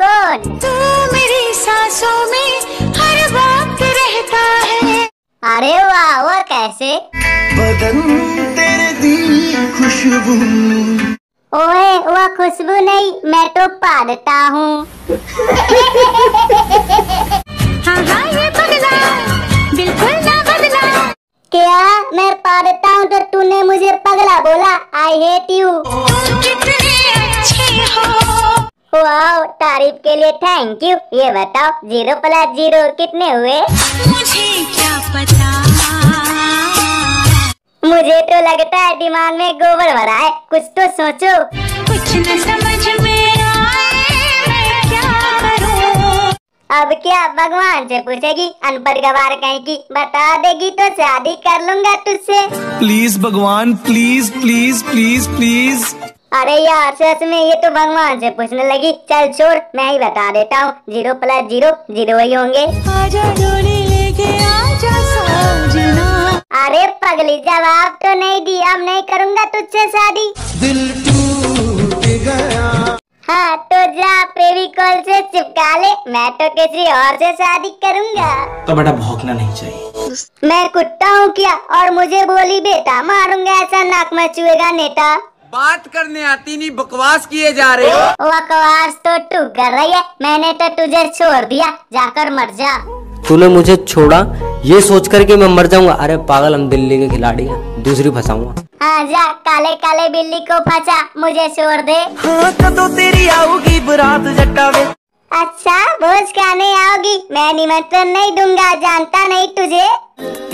कौन तू मेरी सांसों में हर वक्त रहता है। अरे वाह वो कैसे? बदन तेरे दी खुशबू। ओए वो खुशबू नहीं मैं तो पादता हूँ। हाँ हाँ ये बदला बिल्कुल ना बदला क्या मैं पादता हूँ तो तूने मुझे पगला बोला? आई हेट यू कितने वाह तारीफ़ के लिए थैंक यू ये बताओ ज़ीरो प्लस ज़ीरो कितने हुए? मुझे क्या पता? मुझे तो लगता है दिमाग में गोबर भरा है कुछ तो सोचो। कुछ न समझ में आए मैं क्या करूँ? अब क्या भगवान से पूछेगी अनपढ़ गवार कहीं की बता देगी तो शादी कर लूँगा तुझसे। प्लीज़ भगवान प्लीज़ प्लीज़ प्लीज़ प्लीज़ अरे यार सच में ये तो भगवान से पूछने लगी। चल छोड़ मैं ही बता देता हूँ। ज़ीरो प्लस ज़ीरो ज़ीरो ही होंगे। अरे पगली जवाब तो नहीं दी अब नहीं करूँगा तुझसे शादी। दिल टूट गया। हाँ तो जा फेविकॉल से चिपका ले। मैं तो किसी और से शादी करूँगा। तो बेटा भौंकना नहीं चाहिए। मैं कुत्ता हूँ क्या? और मुझे बोली बेटा मारूँगा ऐसा नाक में चुएगा नेता। बात करने आती नहीं बकवास किए जा रहे हो। बकवास तो तू कर रही है मैंने तो तुझे छोड़ दिया जाकर मर जा। तूने मुझे छोड़ा ये सोच कर के मैं मर जाऊँगा। अरे पागल हम दिल्ली के खिलाड़ी हैं दूसरी फंसाऊँगा। हाँ जा काले काले बिल्ली को फंसा मुझे छोड़ दे। हाँ कदों तेरी आऊगी बरात जट्टा वे अच्छा भोज खाने आओगी मैं निमंत्रण नहीं दूँगा जानता नहीं तुझे।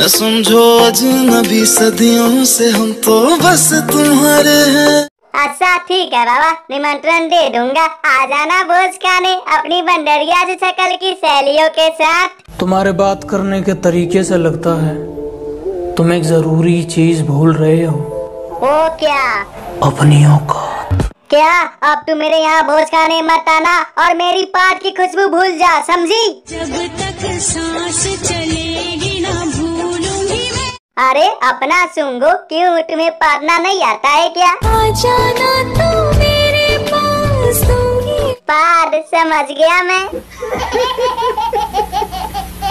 न समझो अजनबी सदियों से हम तो बस तुम्हारे हैं। अच्छा ठीक है बाबा निमंत्रण दे दूँगा। आ जाना भोज खाने अपनी बंदरिया से शकल की सहेलियों के साथ। तुम्हारे बात करने के तरीके से लगता है। तुम एक ज़रूरी चीज़ भूल रहे हो। वो क्या? अपनी औकात क्या? अब तू मेरे यहाँ भोज खाने मत आना और मेरी पाट की खुशबू भूल जा समझी? जब तक सांस मैं अरे अपना सुंगो क्यों तुम्हें पालना नहीं आता है क्या? आ जाना तो मेरे पास पाद समझ गया मैं।